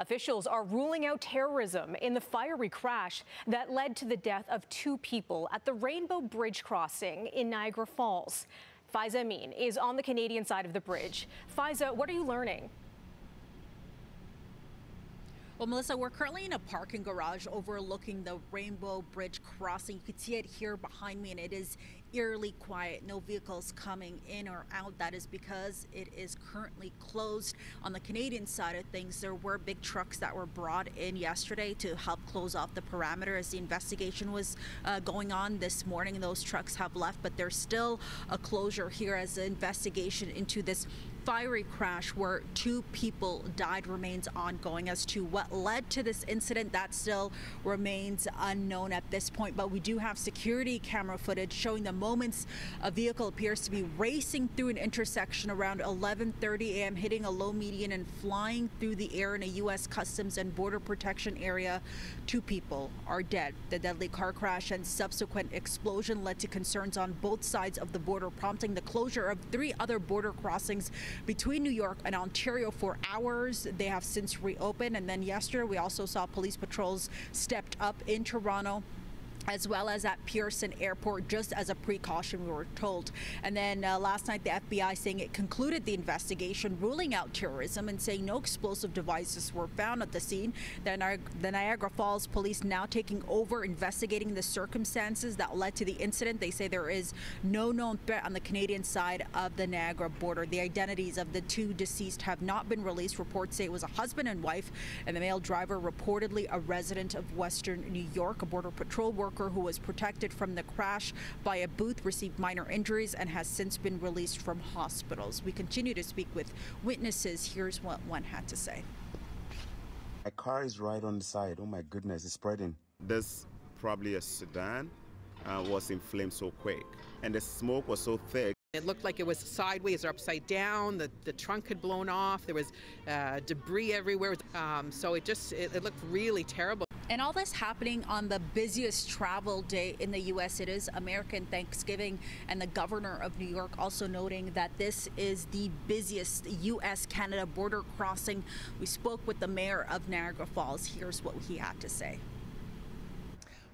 Officials are ruling out terrorism in the fiery crash that led to the death of two people at the Rainbow Bridge crossing in Niagara Falls. Faiza Amin is on the Canadian side of the bridge. Faiza, what are you learning? Well, Melissa, we're currently in a parking garage overlooking the Rainbow Bridge crossing. You can see it here behind me, and it is eerily quiet. No vehicles coming in or out. That is because it is currently closed. On the Canadian side of things, there were big trucks that were brought in yesterday to help close off the perimeter as the investigation was uh, going on this morning. Those trucks have left, but there's still a closure here as the investigation into this fiery crash where two people died remains ongoing as to what led to this incident that still remains unknown at this point but we do have security camera footage showing the moments a vehicle appears to be racing through an intersection around 11:30 a.m. hitting a low median and flying through the air in a US Customs and Border Protection area two people are dead the deadly car crash and subsequent explosion led to concerns on both sides of the border prompting the closure of three other border crossings between New York and Ontario for hours. They have since reopened. And then yesterday, we also saw police patrols stepped up in Toronto as well as at Pearson Airport, just as a precaution, we were told. And then uh, last night, the FBI saying it concluded the investigation, ruling out terrorism and saying no explosive devices were found at the scene. The, Ni the Niagara Falls police now taking over investigating the circumstances that led to the incident. They say there is no known threat on the Canadian side of the Niagara border. The identities of the two deceased have not been released. Reports say it was a husband and wife, and the male driver reportedly a resident of Western New York, a border patrol worker worker who was protected from the crash by a booth received minor injuries and has since been released from hospitals. We continue to speak with witnesses. Here's what one had to say. My car is right on the side. Oh my goodness, it's spreading. This probably a sedan uh, was in flames so quick, and the smoke was so thick. It looked like it was sideways or upside down. The, the trunk had blown off. There was uh, debris everywhere. Um, so it just it, it looked really terrible. And all this happening on the busiest travel day in the U.S. It is American Thanksgiving, and the governor of New York also noting that this is the busiest U.S. Canada border crossing. We spoke with the mayor of Niagara Falls. Here's what he had to say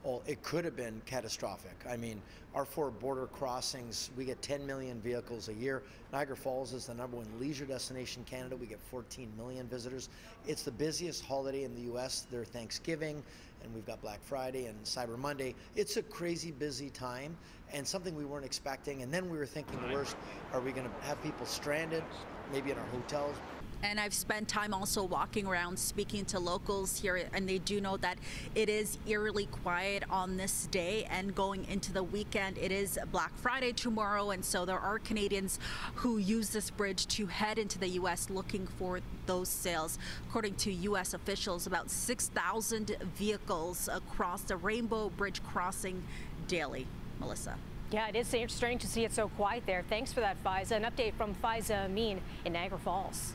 well, it could have been catastrophic. I mean, our four border crossings, we get 10 million vehicles a year. Niagara Falls is the number one leisure destination in Canada. We get 14 million visitors. It's the busiest holiday in the U.S. Their Thanksgiving, and we've got Black Friday and Cyber Monday. It's a crazy busy time and something we weren't expecting. And then we were thinking the worst, are we going to have people stranded, maybe in our hotels? And I've spent time also walking around speaking to locals here, and they do know that it is eerily quiet on this day and going into the weekend. It is Black Friday tomorrow, and so there are Canadians who use this bridge to head into the U.S. looking for those sales. According to U.S. officials, about 6,000 vehicles across the Rainbow Bridge crossing daily. Melissa. Yeah, it is strange to see it so quiet there. Thanks for that, Faiza. An update from Faiza Amin in Niagara Falls.